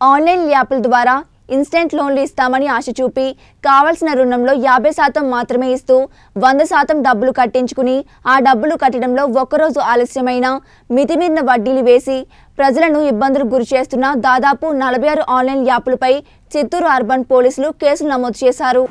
Online యాప్ల ద్వారా instant లోన్లు ఇస్తామని ఆశ చూపి కావలసిన రుణంలో యాభై శాతం మాత్రమే ఇస్తూ వంద శాతం డబ్బులు కట్టించుకుని ఆ డబ్బులు కట్టడంలో ఒక్కరోజు ఆలస్యమైన మితిమీరిన వడ్డీలు వేసి ప్రజలను ఇబ్బందులకు గురి చేస్తున్న దాదాపు నలభై ఆరు ఆన్లైన్ యాప్లపై చిత్తూరు అర్బన్ పోలీసులు కేసులు నమోదు చేశారు.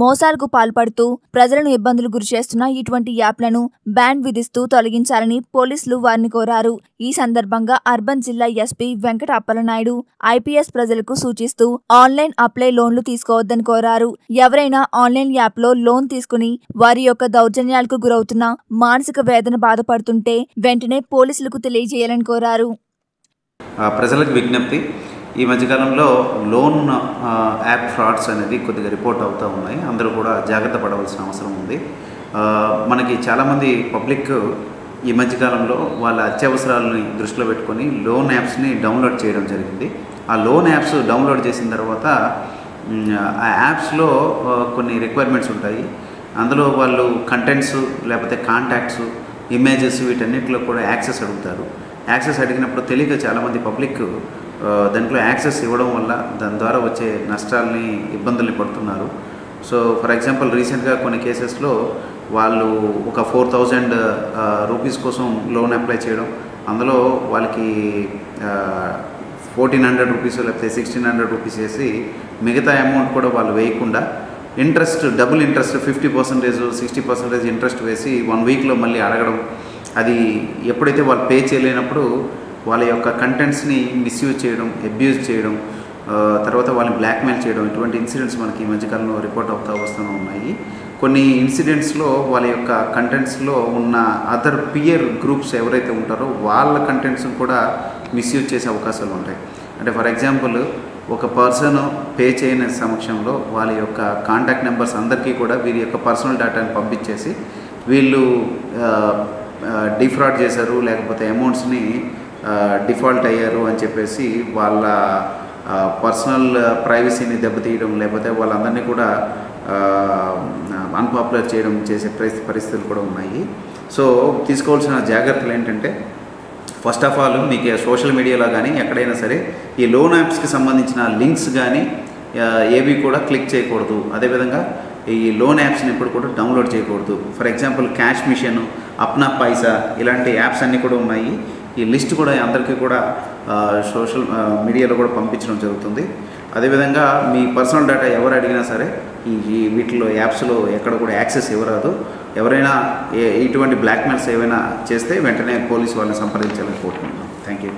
మోసాలకు పాల్పడుతూ ప్రజలను ఇబ్బందులు గురి చేస్తున్న ఇటువంటి యాప్లను బ్యాన్ విధిస్తూ తొలగించాలని పోలీసులు వారిని కోరారు. ఈ సందర్భంగా అర్బన్ జిల్లా ఎస్పీ వెంకట అప్పలనాయుడు ఐపీఎస్ ప్రజలకు సూచిస్తూ ఆన్లైన్ అప్లై లోన్లు తీసుకోవద్దని కోరారు. ఎవరైనా ఆన్లైన్ యాప్లో లోన్ తీసుకుని వారి యొక్క దౌర్జన్యాలకు గురవుతున్న మానసిక వేదన బాధపడుతుంటే వెంటనే పోలీసులకు తెలియజేయాలని కోరారు. ప్రజలకు విజ్ఞప్తి ఈ మధ్యకాలంలో లోన్ యాప్ ఫ్రాడ్స్ అనేది కొద్దిగా రిపోర్ట్ అవుతూ ఉన్నాయి. అందరూ కూడా జాగ్రత్త పడవలసిన అవసరం ఉంది. మనకి చాలామంది పబ్లిక్ ఈ మధ్యకాలంలో వాళ్ళ అత్యవసరాలని దృష్టిలో పెట్టుకొని లోన్ యాప్స్ని డౌన్లోడ్ చేయడం జరిగింది. ఆ లోన్ యాప్స్ డౌన్లోడ్ చేసిన తర్వాత ఆ యాప్స్లో కొన్ని రిక్వైర్మెంట్స్ ఉంటాయి. అందులో వాళ్ళు కంటెంట్స్ లేకపోతే కాంటాక్ట్స్ ఇమేజెస్ వీటన్నిటిలో కూడా యాక్సెస్ అడుగుతారు. యాక్సెస్ అడిగినప్పుడు తెలియక చాలామంది పబ్లిక్ దాంట్లో యాక్సెస్ ఇవ్వడం వల్ల దాని ద్వారా వచ్చే నష్టాలని ఇబ్బందుల్ని పడుతున్నారు. సో ఫర్ ఎగ్జాంపుల్ రీసెంట్గా కొన్ని కేసెస్లో వాళ్ళు ఒక ఫోర్ థౌజండ్ రూపీస్ కోసం లోన్ అప్లై చేయడం అందులో వాళ్ళకి ఫోర్టీన్ హండ్రెడ్ రూపీస్ లేకపోతే సిక్స్టీన్ హండ్రెడ్ రూపీస్ వేసి మిగతా అమౌంట్ కూడా వాళ్ళు వేయకుండా interest double interest fifty percentage sixty percentage interest వేసి వన్ వీక్లో మళ్ళీ అడగడం అది ఎప్పుడైతే వాళ్ళు పే చేయలేనప్పుడు వాళ్ళ యొక్క కంటెంట్స్ని మిస్యూజ్ చేయడం అబ్యూజ్ చేయడం తర్వాత వాళ్ళని బ్లాక్మెయిల్ చేయడం ఇటువంటి ఇన్సిడెంట్స్ మనకి ఈ మధ్యకాలంలో రిపోర్ట్ అవుతా వస్తూనే ఉన్నాయి. కొన్ని ఇన్సిడెంట్స్లో వాళ్ళ యొక్క కంటెంట్స్లో ఉన్న అదర్ పియర్ గ్రూప్స్ ఎవరైతే ఉంటారో వాళ్ళ కంటెంట్స్ని కూడా మిస్యూజ్ చేసే అవకాశాలు ఉంటాయి. అంటే ఫర్ ఎగ్జాంపుల్ ఒక పర్సన్ పే చేయని సమక్షంలో వాళ్ళ యొక్క కాంటాక్ట్ నెంబర్స్ అందరికీ కూడా వీరి యొక్క పర్సనల్ డేటాని పంపించేసి వీళ్ళు డిఫ్రాడ్ చేశారు లేకపోతే అమౌంట్స్ని డిఫాల్ట్ అయ్యారు అని చెప్పేసి వాళ్ళ పర్సనల్ ప్రైవసీని దెబ్బతీయడం లేకపోతే వాళ్ళందరినీ కూడా అన్పాపులర్ చేయడం చేసే పరిస్థితులు కూడా ఉన్నాయి. సో తీసుకోవాల్సిన జాగ్రత్తలు ఏంటంటే ఫస్ట్ ఆఫ్ ఆల్ మీకు సోషల్ మీడియాలో కానీ ఎక్కడైనా సరే ఈ లోన్ యాప్స్కి సంబంధించిన లింక్స్ కానీ ఏవి కూడా క్లిక్ చేయకూడదు. అదేవిధంగా ఈ లోన్ యాప్స్ని ఇప్పుడు కూడా డౌన్లోడ్ చేయకూడదు. For example cash machine Apna Paisa ఇలాంటి యాప్స్ అన్నీ కూడా ఉన్నాయి. ఈ లిస్ట్ కూడా అందరికీ కూడా సోషల్ మీడియాలో కూడా పంపించడం జరుగుతుంది. అదేవిధంగా మీ పర్సనల్ డేటా ఎవరు అడిగినా సరే ఈ వీటిలో యాప్స్లో ఎక్కడ కూడా యాక్సెస్ ఇవ్వరాదు. ఎవరైనా ఇటువంటి బ్లాక్మెయిల్స్ ఏవైనా చేస్తే వెంటనే పోలీసు వాళ్ళని సంప్రదించాలని కోరుకుంటున్నాం. Thank you